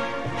Música